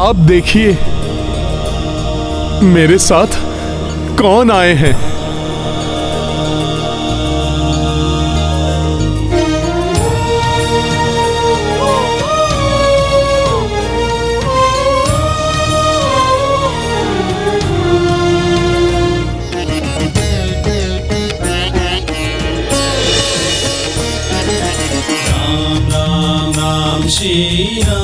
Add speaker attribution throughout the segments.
Speaker 1: अब देखिए मेरे साथ कौन आए हैं?
Speaker 2: श्री राम।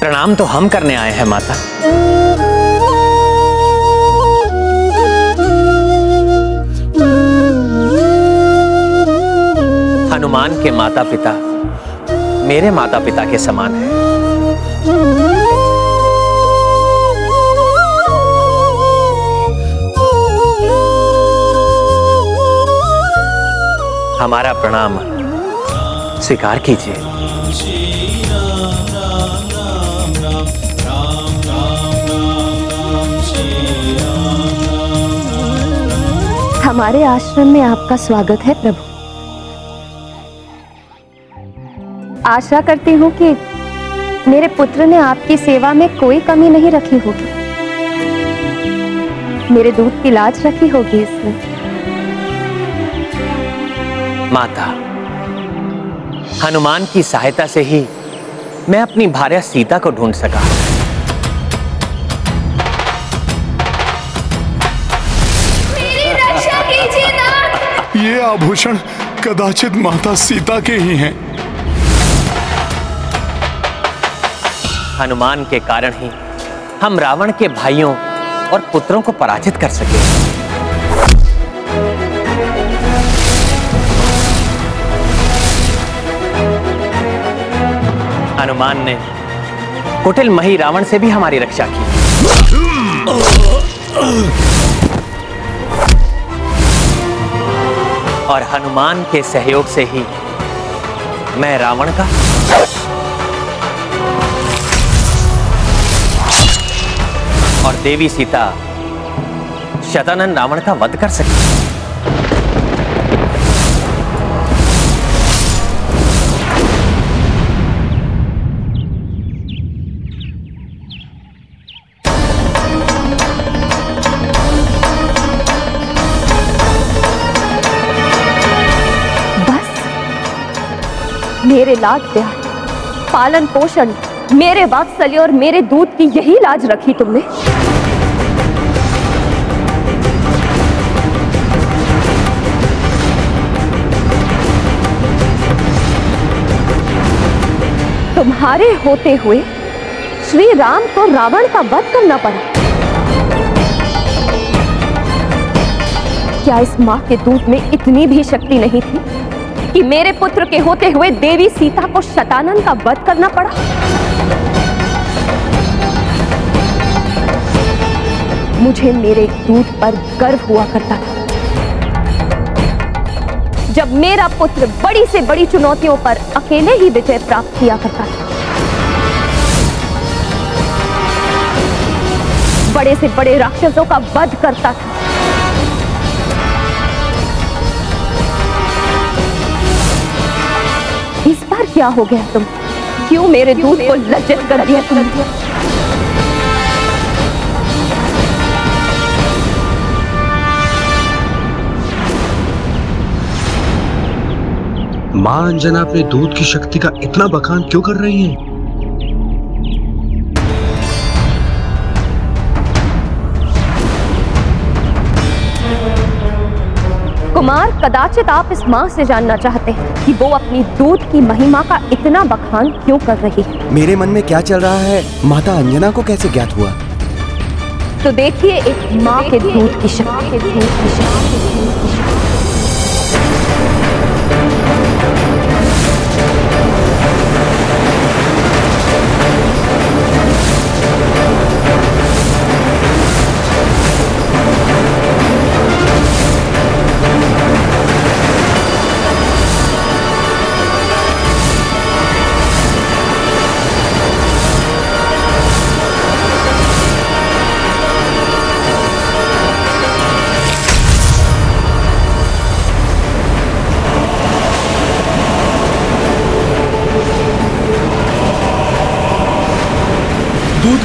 Speaker 3: प्रणाम तो हम करने आए हैं, माता। हनुमान के माता पिता मेरे माता पिता के समान हैं। हमारा प्रणाम स्वीकार कीजिए।
Speaker 4: हमारे आश्रम में आपका स्वागत है, प्रभु। आशा करती हूँ कि मेरे पुत्र ने आपकी सेवा में कोई कमी नहीं रखी होगी। मेरे दूध की लाज रखी होगी इसमें
Speaker 3: माता, हनुमान की सहायता से ही मैं अपनी भार्या सीता को ढूंढ सका।
Speaker 1: आभूषण कदाचित माता सीता के ही हैं।
Speaker 3: हनुमान के कारण ही हम रावण के भाइयों और पुत्रों को पराजित कर सके। हनुमान ने कुटिल मही रावण से भी हमारी रक्षा की। और हनुमान के सहयोग से ही मैं रावण का और देवी सीता शतानंद रावण का वध कर सकी।
Speaker 4: मेरे लाड प्यार पालन पोषण मेरे वात्सल्य और मेरे दूध की यही लाज रखी तुमने। तुम्हारे होते हुए श्री राम को रावण का वध करना पड़ा। क्या इस माँ के दूध में इतनी भी शक्ति नहीं थी? कि मेरे पुत्र के होते हुए देवी सीता को शतानन का वध करना पड़ा। मुझे मेरे दूध पर गर्व हुआ करता था। जब मेरा पुत्र बड़ी से बड़ी चुनौतियों पर अकेले ही विजय प्राप्त किया करता था। बड़े से बड़े राक्षसों का वध करता था। इस बार क्या हो गया तुम क्यों मेरे दूध को लज्जित कर दिया तुमने
Speaker 5: माँ अंजना अपने दूध की शक्ति का इतना बखान क्यों कर रही हैं?
Speaker 4: कुमार कदाचित आप इस माँ से जानना चाहते हैं कि वो अपनी दूध की महिमा का इतना बखान क्यों कर रही है।
Speaker 6: मेरे मन में क्या चल रहा है? माता अंजना को कैसे ज्ञात हुआ?
Speaker 4: तो देखिए एक माँ के दूध की शक्ति।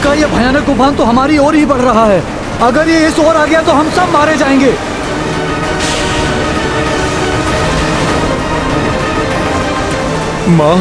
Speaker 4: के
Speaker 6: ये भयानक उफान तो हमारी ओर ही बढ़ रहा है। अगर ये इस ओर आ गया तो हम सब मारे जाएँगे।
Speaker 1: माँ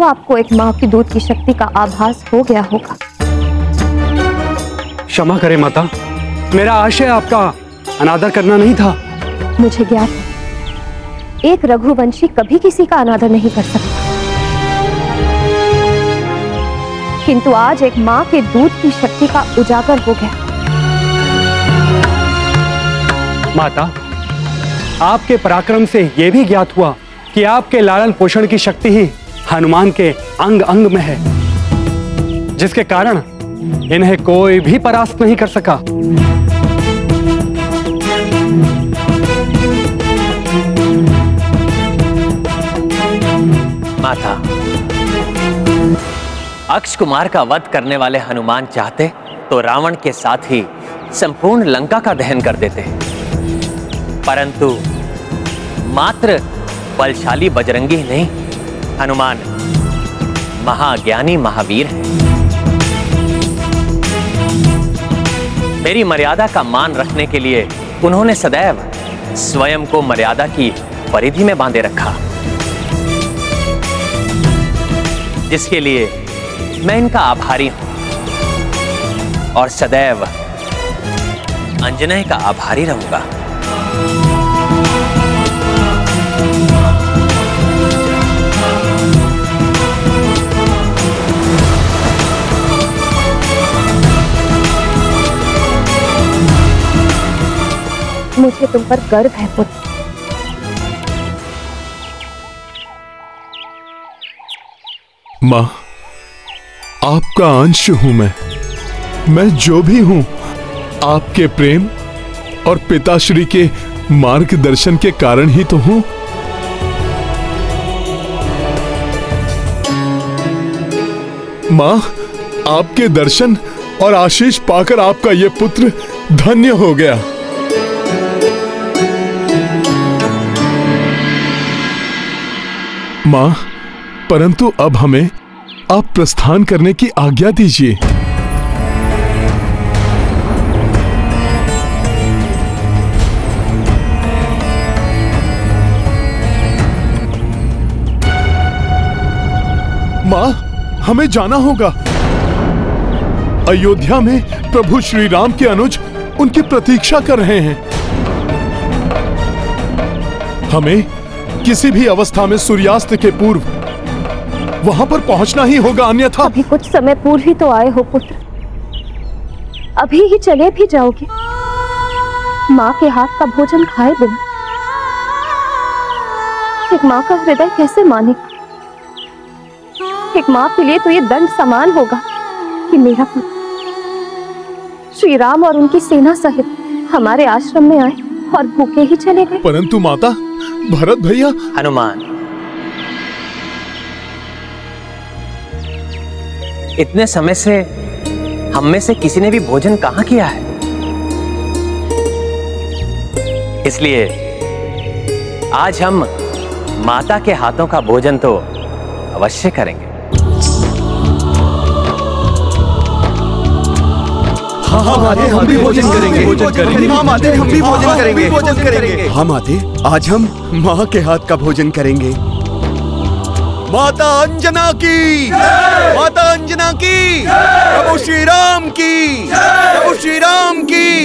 Speaker 4: तो आपको एक माँ की दूध की शक्ति का आभास हो गया होगा।
Speaker 7: क्षमा करे माता। मेरा आशय आपका अनादर करना नहीं था।
Speaker 4: मुझे ज्ञात है। एक रघुवंशी कभी किसी का अनादर नहीं कर सकता। किंतु आज एक माँ के दूध की शक्ति का उजागर हो गया।
Speaker 7: माता आपके पराक्रम से यह भी ज्ञात हुआ कि आपके लालन पोषण की शक्ति ही हनुमान के अंग अंग में है, जिसके कारण इन्हें कोई भी परास्त नहीं कर सका।
Speaker 3: माता अक्ष कुमार का वध करने वाले हनुमान चाहते तो रावण के साथ ही संपूर्ण लंका का दहन कर देते परंतु मात्र बलशाली बजरंगी नहीं हनुमान। महाज्ञानी महावीर। है मेरी मर्यादा का मान रखने के लिए उन्होंने सदैव स्वयं को मर्यादा की परिधि में बांधे रखा। जिसके लिए मैं इनका आभारी हूँ और सदैव अंजनय का आभारी रहूँगा।
Speaker 4: मुझे तुम पर गर्व है पुत्र।
Speaker 1: माँ, आपका अंश हूँ मैं। मैं जो भी हूँ, आपके प्रेम और पिताश्री के मार्गदर्शन के कारण ही तो हूँ। माँ, आपके दर्शन और आशीष पाकर आपका ये पुत्र धन्य हो गया। माँ, परंतु अब हमें आप प्रस्थान करने की आज्ञा दीजिए। माँ, हमें जाना होगा। अयोध्या में प्रभु श्री राम के अनुज उनकी प्रतीक्षा कर रहे हैं। हमें किसी भी अवस्था में सूर्यास्त के पूर्व वहाँ पर पहुँचना ही होगा अन्यथा
Speaker 4: अभी कुछ समय पूर्व ही तो आए हो पुत्र। अभी ही चले भी जाओगे। माँ के हाथ का भोजन खाए बिना। एक माँ का हृदय कैसे माने? एक माँ के लिए तो ये दंड समान होगा कि मेरा पुत्र श्री राम और उनकी सेना सहित हमारे आश्रम में आए और भूखे ही चले गए।
Speaker 1: परंतु माता भरत भैया।
Speaker 3: हनुमान। इतने समय से हम में से किसी ने भी भोजन कहाँ किया है? इसलिए आज हम माता के हाथों का भोजन तो अवश्य करेंगे।
Speaker 6: हाँ माते हम भी भोजन करेंगे। भोजन करेंगे हाँ माते हम भी भोजन करेंगे। भोजन करेंगे।
Speaker 8: हाँ माते आज हम माँ के हाथ का भोजन करेंगे। माता अंजना की माता अंजना की प्रभु श्री राम की प्रभु श्री राम की।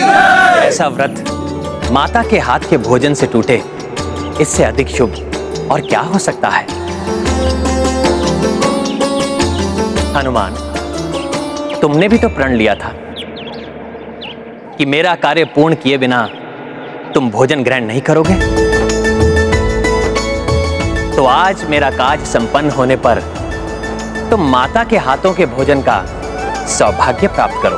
Speaker 3: ऐसा व्रत माता के हाथ के भोजन से टूटे इससे अधिक शुभ और क्या हो सकता है? हनुमान तुमने भी तो प्रण लिया था। कि मेरा कार्य पूर्ण किए बिना तुम भोजन ग्रहण नहीं करोगे? तो आज मेरा काज संपन्न होने पर तुम माता के हाथों के भोजन का सौभाग्य प्राप्त करो।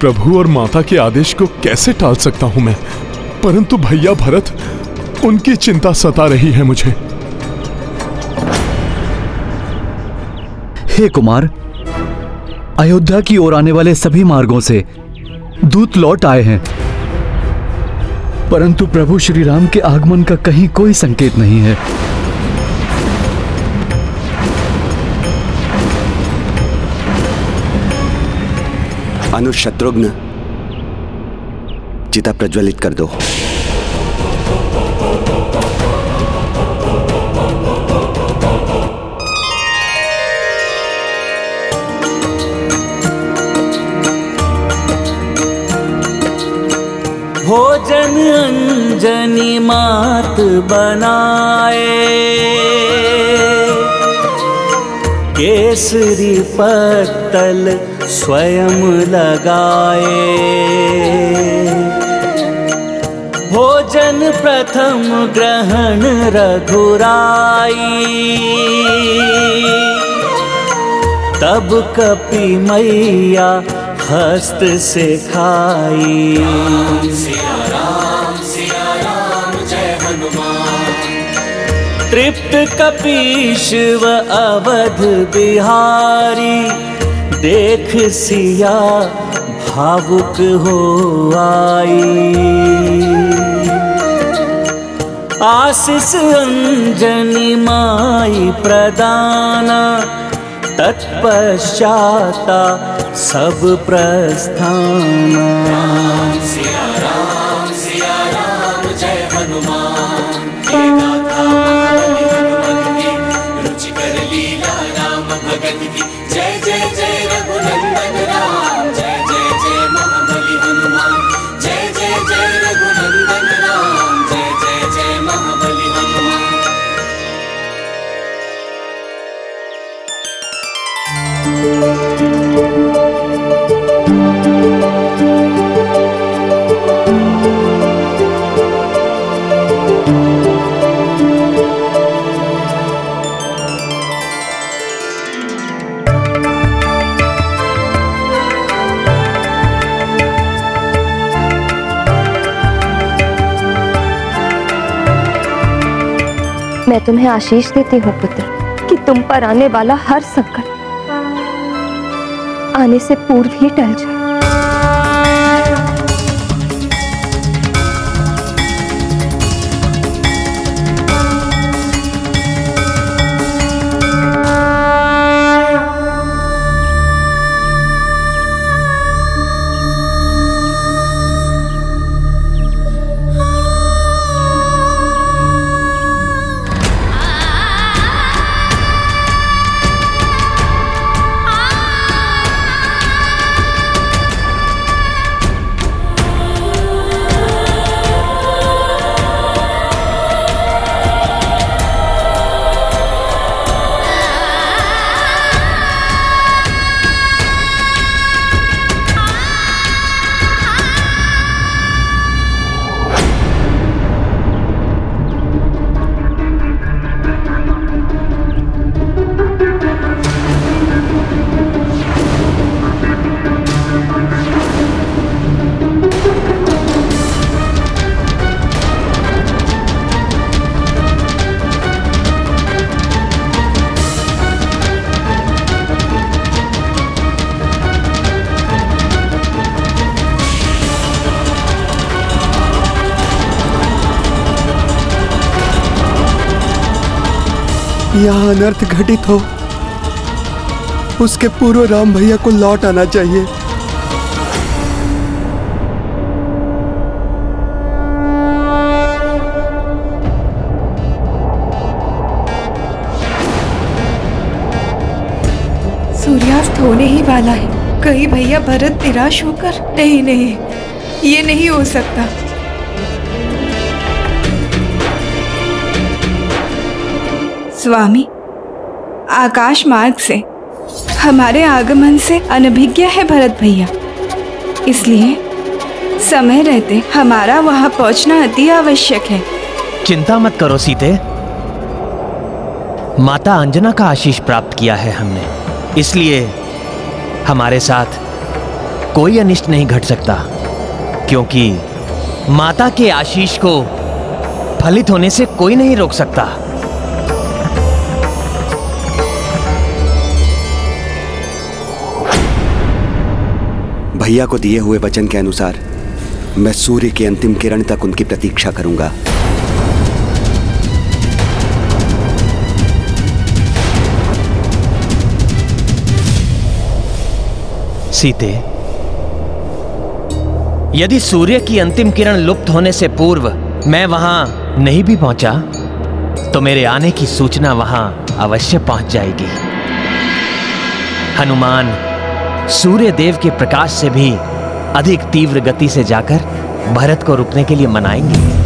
Speaker 1: प्रभु और माता के आदेश को कैसे टाल सकता हूँ मैं? परंतु भैया भरत, उनकी चिंता सता रही है मुझे।
Speaker 6: हे कुमार, अयोध्या की ओर आने वाले सभी मार्गों से दूत लौट आए हैं। परंतु प्रभु श्री राम के आगमन का कहीं कोई संकेत नहीं है।
Speaker 8: अनुशत्रुघ्न। चिता प्रज्वलित कर दो।
Speaker 2: भोजन अंजनी मात बनाए। केसरी पत्तल स्वयं लगाए। भोजन प्रथम ग्रहण रघुराई। तब कपि मैया हस्त से खाई। तृप्त कपीश्व अवध बिहारी। देख सिया भावुक हो आई। आशीष अंजनी माई प्रदाना तत्पश्चाता सब प्रस्थाना।
Speaker 4: तुम्हें आशीष देती हूँ, पुत्र, कि तुम पर आने वाला हर संकट आने से पूर्व ही टल जाए।
Speaker 8: अनर्थ घटित हो उसके पूर्व राम भैया को लौट आना चाहिए।
Speaker 9: सूर्यास्त होने ही वाला है। कहीं भैया भरत निराश होकर? नहीं नहीं ये नहीं हो सकता। स्वामी आकाश मार्ग से। हमारे आगमन से अनभिज्ञ है भरत भैया। इसलिए समय रहते हमारा वहाँ पहुँचना अति आवश्यक है।
Speaker 3: चिंता मत करो सीते। माता अंजना का आशीष प्राप्त किया है हमने। इसलिए हमारे साथ कोई अनिष्ट नहीं घट सकता, क्योंकि माता के आशीष को फलित होने से कोई नहीं रोक सकता।
Speaker 8: भैया को दिए हुए वचन के अनुसार, मैं सूर्य की अंतिम किरण तक उनकी प्रतीक्षा करूँगा।
Speaker 3: सीते, यदि सूर्य की अंतिम किरण लुप्त होने से पूर्व मैं वहाँ नहीं भी पहुँचा तो मेरे आने की सूचना वहाँ अवश्य पहुँच जाएगी। हनुमान सूर्य देव के प्रकाश से भी अधिक तीव्र गति से जाकर भरत को रुकने के लिए मनाएँगे।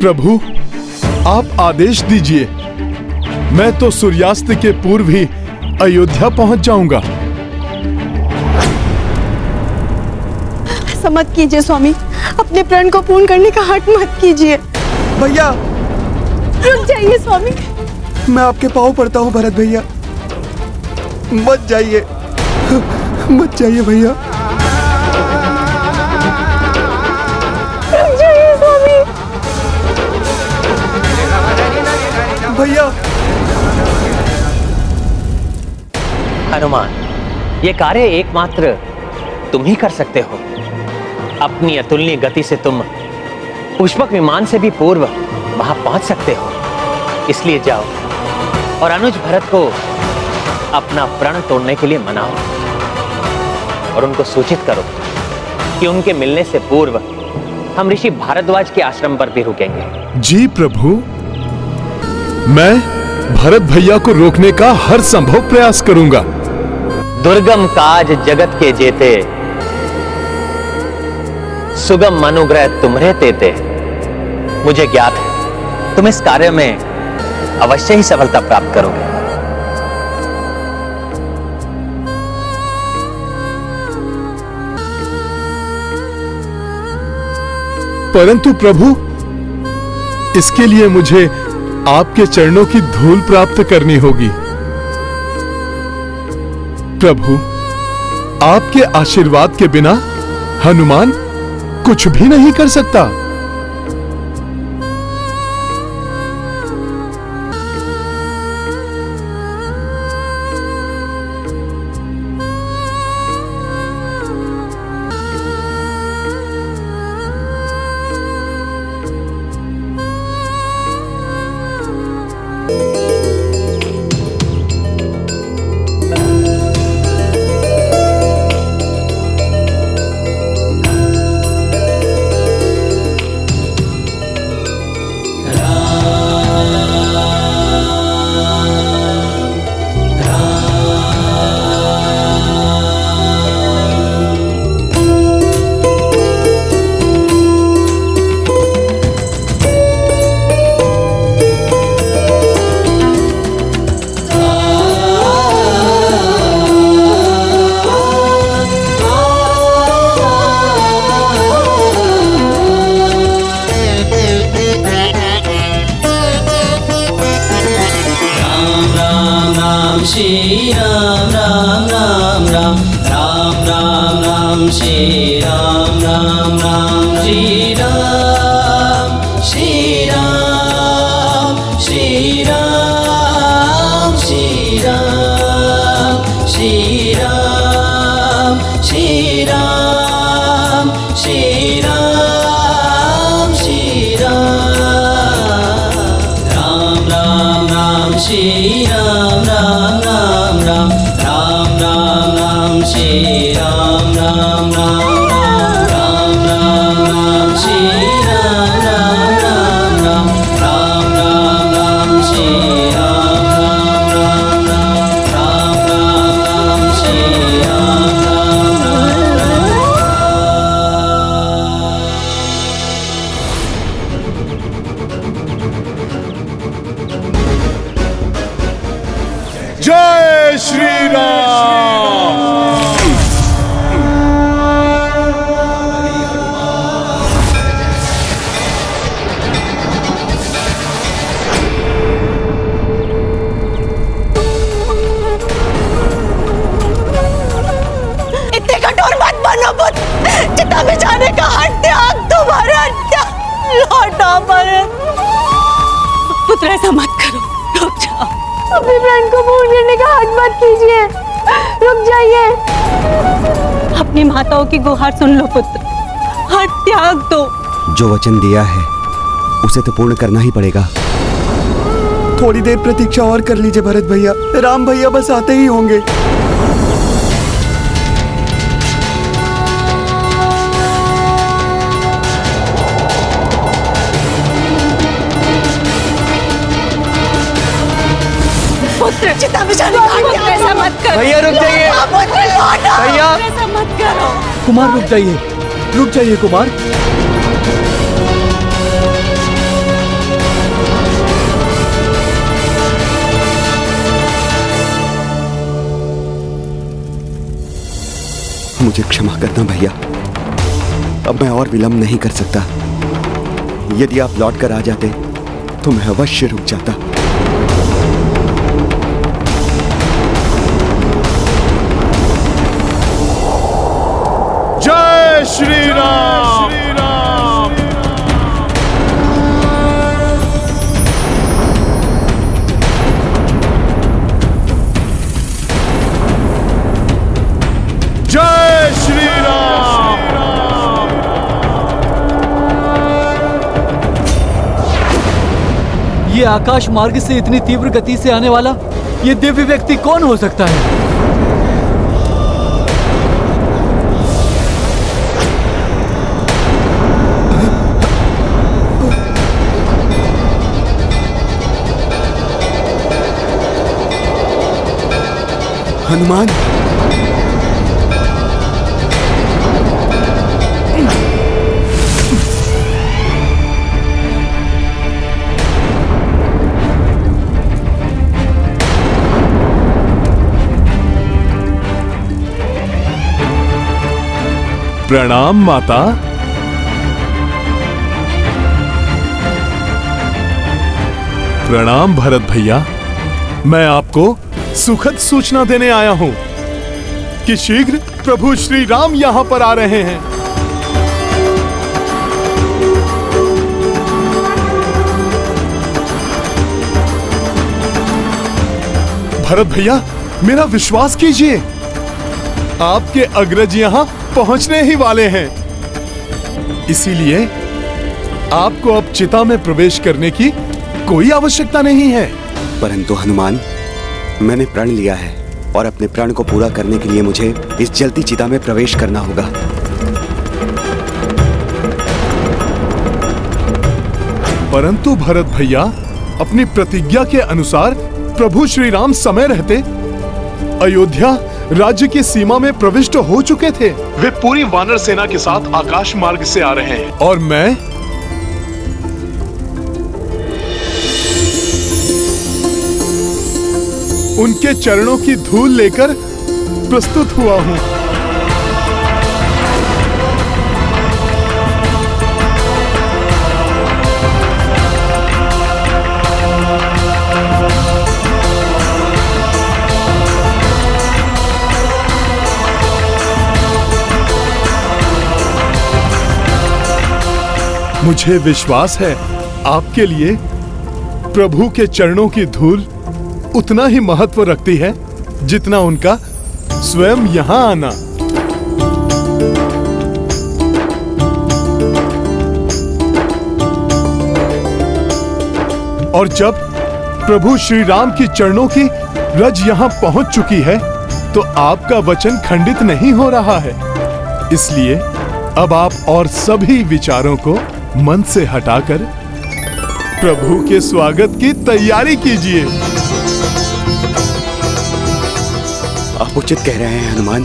Speaker 1: प्रभु आप आदेश दीजिए। मैं तो सूर्यास्त के पूर्व ही अयोध्या पहुँच जाऊँगा।
Speaker 10: मत कीजिए स्वामी। अपने प्रण को पूर्ण करने का हट मत कीजिए।
Speaker 8: भैया!
Speaker 10: रुक जाइए स्वामी।
Speaker 8: मैं आपके पाँव पड़ता हूँ भरत भैया। मत जाइए। मत जाइए भैया।
Speaker 3: हनुमान, ये कार्य एकमात्र तुम ही कर सकते हो। अपनी अतुलनीय गति से तुम पुष्पक विमान से भी पूर्व वहाँ पहुँच सकते हो। इसलिए जाओ और अनुज भरत को अपना प्रण तोड़ने के लिए मनाओ और उनको सूचित करो कि उनके मिलने से पूर्व हम ऋषि भारद्वाज के आश्रम पर भी रुकेंगे।
Speaker 1: जी प्रभु, मैं भरत भैया को रोकने का हर संभव प्रयास करूँगा।
Speaker 3: दुर्गम काज जगत के जेते। सुगम अनुग्रह तुम्हरे तेते मुझे ज्ञात है, तुम इस कार्य में अवश्य ही सफलता प्राप्त करोगे।
Speaker 1: परंतु प्रभु, इसके लिए मुझे आपके चरणों की धूल प्राप्त करनी होगी। प्रभु आपके आशीर्वाद के बिना हनुमान कुछ भी नहीं कर सकता।
Speaker 2: राम राम राम श्री राम राम राम राम राम
Speaker 10: माताओं की गुहार सुन लो पुत्र। हट त्याग दो।
Speaker 8: जो वचन दिया है उसे तो पूर्ण करना ही पड़ेगा। थोड़ी देर प्रतीक्षा और कर लीजिए भरत भैया। राम भैया बस आते ही होंगे।
Speaker 10: पुत्र चिता में जाने का हट त्याग ऐसा मत करो।
Speaker 6: भैया, रुक जाइए।
Speaker 10: लौटा पुत्र लौटा
Speaker 6: भैया। कुमार, रुक जाइए। रुक जाइए कुमार।
Speaker 8: मुझे क्षमा करना भैया। अब मैं और विलंब नहीं कर सकता। यदि आप लौट कर आ जाते तो मैं अवश्य रुक जाता।
Speaker 1: जय श्री राम
Speaker 6: ये आकाश मार्ग से इतनी तीव्र गति से आने वाला ये दिव्य व्यक्ति कौन हो सकता है?
Speaker 8: हनुमान।
Speaker 1: प्रणाम माता। प्रणाम भरत भैया। मैं आपको सुखद सूचना देने आया हूँ कि शीघ्र प्रभु श्री राम यहाँ पर आ रहे हैं। भरत भैया, मेरा विश्वास कीजिए। आपके अग्रज यहाँ पहुँचने ही वाले हैं। इसीलिए आपको अब चिता में प्रवेश करने की कोई आवश्यकता नहीं है।
Speaker 8: परंतु हनुमान मैंने प्रण लिया है और अपने प्रण को पूरा करने के लिए मुझे इस जलती चिता में प्रवेश करना होगा।
Speaker 1: परंतु भरत भैया अपनी प्रतिज्ञा के अनुसार प्रभु श्री राम समय रहते। अयोध्या राज्य की सीमा में प्रविष्ट हो चुके थे। वे पूरी वानर सेना के साथ आकाश मार्ग से आ रहे हैं। और मैं उनके चरणों की धूल लेकर प्रस्तुत हुआ हूँ। मुझे विश्वास है आपके लिए प्रभु के चरणों की धूल उतना ही महत्व रखती है जितना उनका स्वयं यहाँ आना। और जब प्रभु श्री राम की चरणों की रज यहाँ पहुँच चुकी है तो आपका वचन खंडित नहीं हो रहा है। इसलिए अब आप और सभी विचारों को मन से हटाकर प्रभु के स्वागत की तैयारी कीजिए।
Speaker 8: उचित कह रहे हैं हनुमान।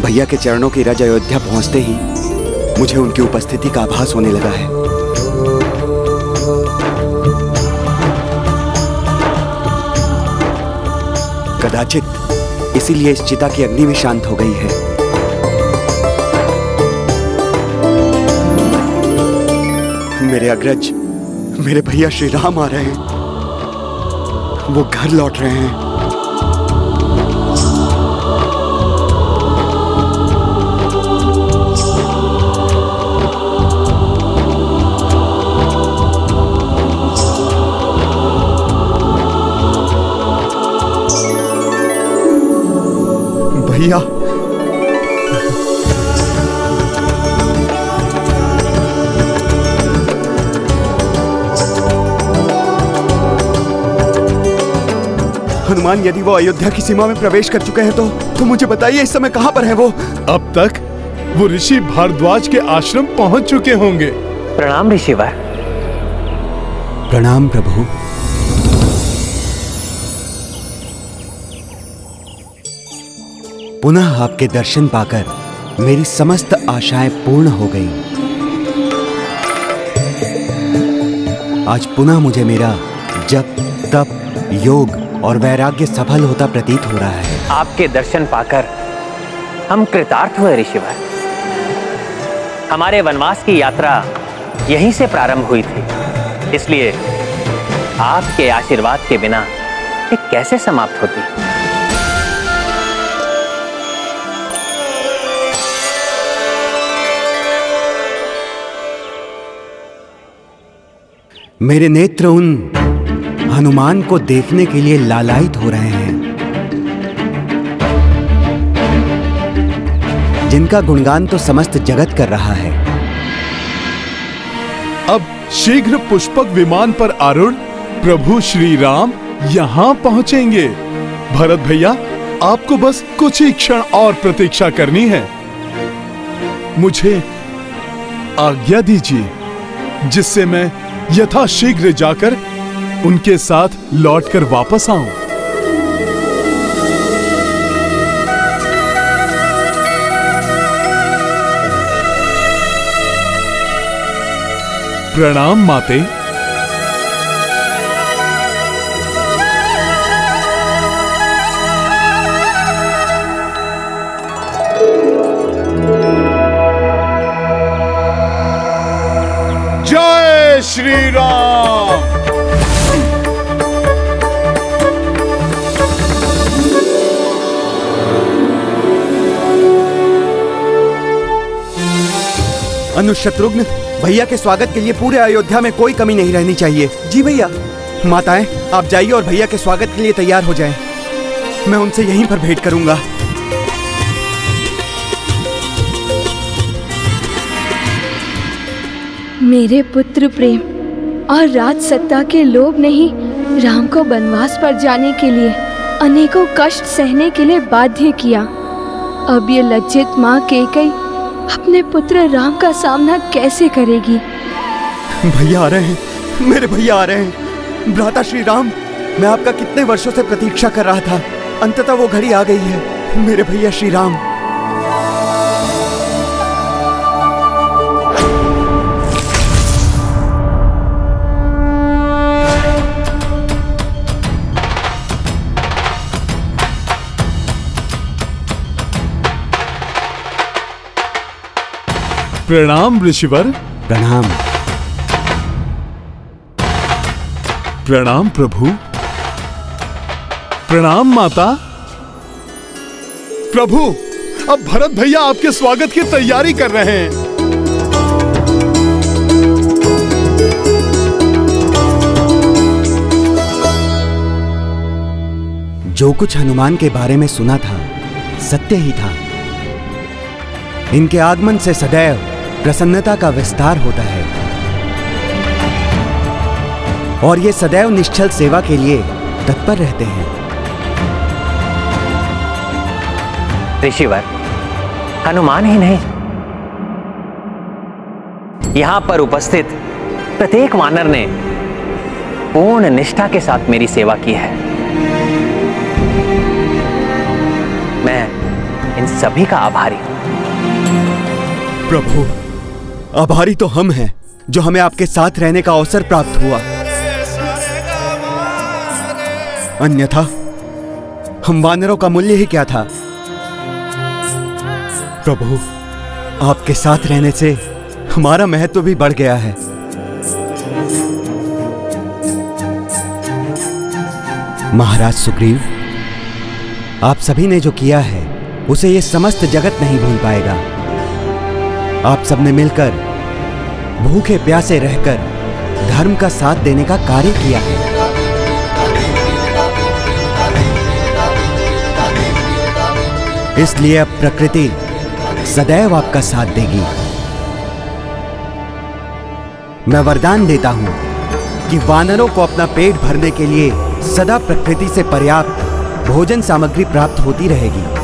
Speaker 8: भैया के चरणों की रज अयोध्या पहुँचते ही मुझे उनकी उपस्थिति का आभास होने लगा है। कदाचित इसीलिए इस चिता की अग्नि भी शांत हो गई है। मेरे अग्रज, मेरे भैया श्री राम आ रहे हैं। वो घर लौट रहे हैं। भैया। हनुमान यदि वो अयोध्या की सीमा में प्रवेश कर चुके हैं तो तो मुझे बताइए इस समय कहाँ पर है वो?
Speaker 1: अब तक वो ऋषि भारद्वाज के आश्रम पहुँच चुके होंगे।
Speaker 3: प्रणाम ऋषिवर
Speaker 8: प्रणाम प्रभु। पुनः आपके दर्शन पाकर मेरी समस्त आशाएँ पूर्ण हो गई। आज पुनः मुझे मेरा जप, तप, योग और वैराग्य सफल होता प्रतीत हो रहा है।
Speaker 3: आपके दर्शन पाकर हम कृतार्थ हुए ऋषिवर हमारे वनवास की यात्रा यहीं से प्रारंभ हुई थी। इसलिए आपके आशीर्वाद के बिना ये कैसे समाप्त होती?
Speaker 8: मेरे नेत्र उन हनुमान को देखने के लिए लालायित हो रहे हैं। जिनका गुणगान तो समस्त जगत कर रहा है।
Speaker 1: अब शीघ्र पुष्पक विमान पर आरूढ़ प्रभु श्री राम यहाँ पहुँचेंगे। भरत भैया, आपको बस कुछ ही क्षण और प्रतीक्षा करनी है। मुझे आज्ञा दीजिए, जिससे मैं यथाशीघ्र जाकर उनके साथ लौटकर वापस आऊँ। प्रणाम माते। श्री राम
Speaker 8: अनुशत्रुघ्न भैया के स्वागत के लिए पूरे अयोध्या में कोई कमी नहीं रहनी चाहिए। जी भैया। माताएँ आप जाइए और भैया के स्वागत के लिए तैयार हो जाएँ। मैं उनसे यहीं पर भेंट करूँगा।
Speaker 11: मेरे पुत्र प्रेम और राज सत्ता के लोभ ने ही राम को वनवास पर जाने के लिए अनेकों कष्ट सहने के लिए बाध्य किया। अब ये लज्जित माँ के केकई अपने पुत्र राम का सामना कैसे करेगी?
Speaker 8: भैया आ रहे हैं, मेरे भैया आ रहे हैं। भ्राता श्री राम, मैं आपका कितने वर्षों से प्रतीक्षा कर रहा था, अंततः वो घड़ी आ गई है। मेरे भैया श्री राम
Speaker 1: प्रणाम ऋषिवर।
Speaker 8: प्रणाम।
Speaker 1: प्रणाम प्रभु। प्रणाम माता। प्रभु अब भरत भैया आपके स्वागत की तैयारी कर रहे हैं।
Speaker 8: जो कुछ हनुमान के बारे में सुना था सत्य ही था। इनके आगमन से सदैव प्रसन्नता का विस्तार होता है। और ये सदैव निश्चल सेवा के लिए तत्पर रहते हैं।
Speaker 3: ऋषिवर हनुमान ही नहीं। यहाँ पर उपस्थित प्रत्येक वानर ने पूर्ण निष्ठा के साथ मेरी सेवा की है। मैं इन सभी का आभारी हूँ।
Speaker 8: प्रभु आभारी तो हम हैं, जो हमें आपके साथ रहने का अवसर प्राप्त हुआ। अन्यथा, हम वानरों का मूल्य ही क्या था? प्रभु, आपके साथ रहने से हमारा महत्व भी बढ़ गया है। महाराज सुग्रीव, आप सभी ने जो किया है, उसे ये समस्त जगत नहीं भूल पाएगा। आप सबने मिलकर भूखे प्यासे रहकर धर्म का साथ देने का कार्य किया है। इसलिए अब प्रकृति सदैव आपका साथ देगी। मैं वरदान देता हूँ कि वानरों को अपना पेट भरने के लिए सदा प्रकृति से पर्याप्त भोजन सामग्री प्राप्त होती रहेगी।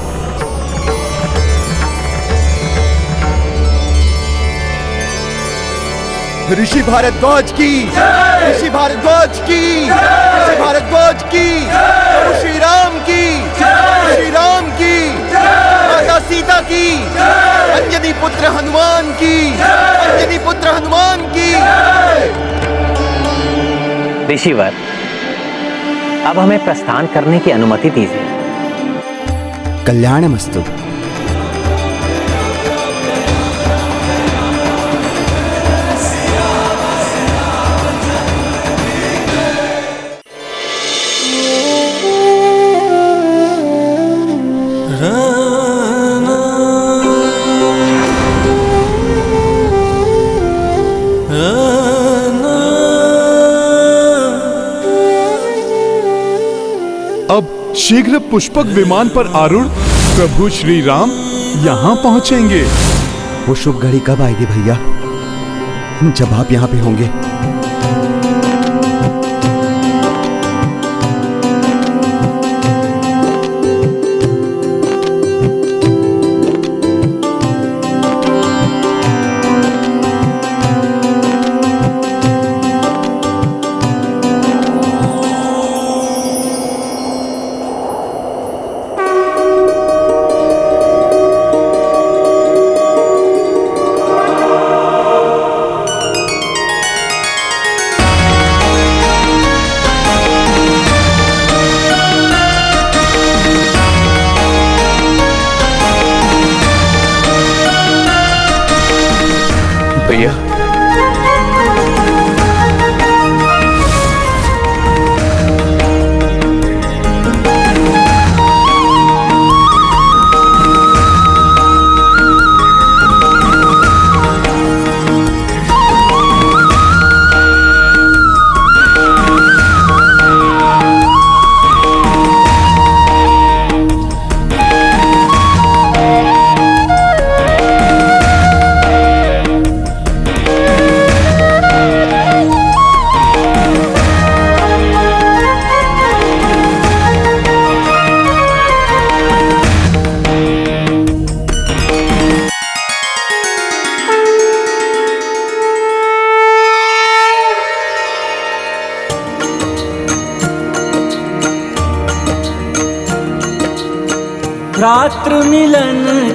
Speaker 8: ऋषि भारद्वाज की। ऋषि भारद्वाज की। ऋषि भारद्वाज की। प्रभु श्री राम की। श्री राम की। माता सीता की। अंजनी पुत्र हनुमान की। अंजनी पुत्र हनुमान की।
Speaker 3: ऋषिवर अब हमें प्रस्थान करने की अनुमति दीजिए।
Speaker 8: कल्याणमस्तु।
Speaker 1: शीघ्र पुष्पक विमान पर आरूढ़ प्रभु श्री राम यहाँ पहुँचेंगे।
Speaker 8: वो शुभ घड़ी कब आएगी भैया? जब आप यहाँ पे होंगे।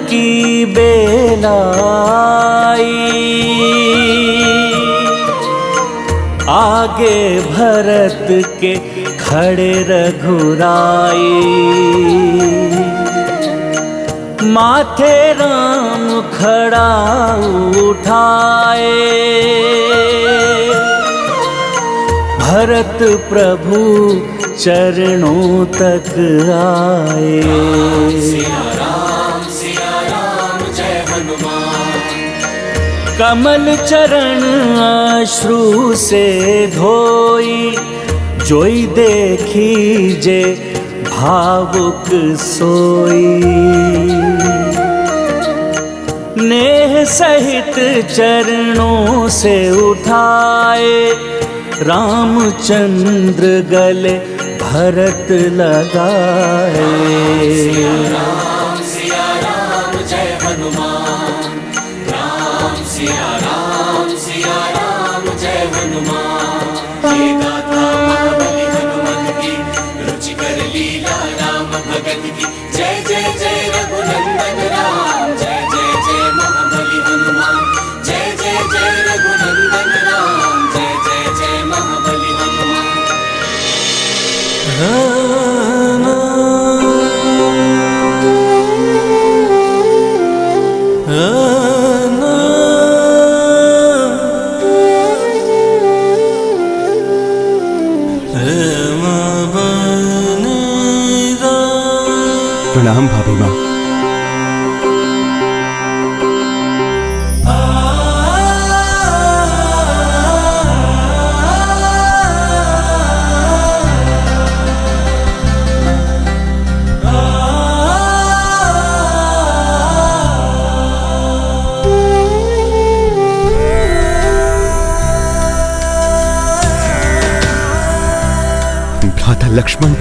Speaker 2: की बेलाई आगे भरत के खड़े रघुराई। माथे राम खड़ा उठाए। भरत प्रभु चरणों तक आए। कमल चरण अश्रु से धोई, जोई देखी जे भावुक सोई। नेह सहित चरणों से उठाए, रामचंद्र गले भरत लगाए।
Speaker 12: लक्ष्मण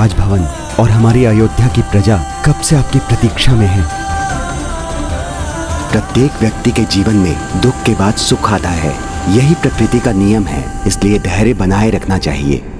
Speaker 12: राजभवन और हमारी अयोध्या की प्रजा कब से आपकी प्रतीक्षा में है?
Speaker 8: प्रत्येक व्यक्ति के जीवन में दुख के बाद सुख आता है। यही प्रकृति का नियम है, इसलिए धैर्य बनाए रखना चाहिए।